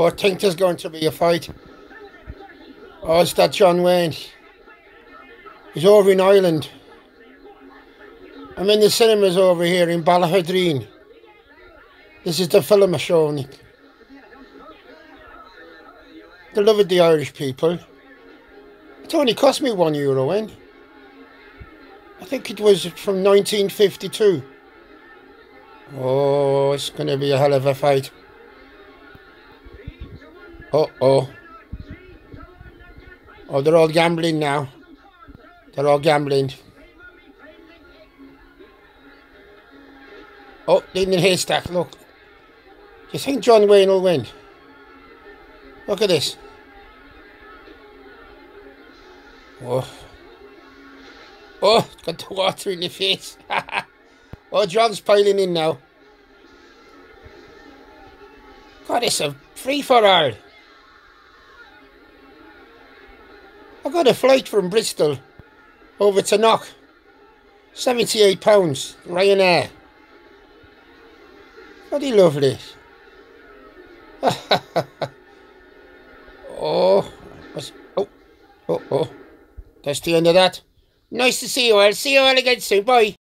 Oh, I think there's going to be a fight. Oh, it's that John Wayne. He's over in Ireland. I'm in the cinemas over here in Ballaghaderreen. This is the film I'm showing. They the Irish people. It only cost me one euro, eh? I think it was from 1952. Oh, it's going to be a hell of a fight. Uh-oh. Oh, they're all gambling now. They're all gambling. Oh, in the haystack, look. Do you think John Wayne will win? Look at this. Oh. Oh, got the water in the face. oh, John's piling in now. God, it's a free for all. I got a flight from Bristol over to Knock. £78, Ryanair. Bloody lovely. oh, oh, oh, oh. That's the end of that. Nice to see you all. See you all again soon. Bye.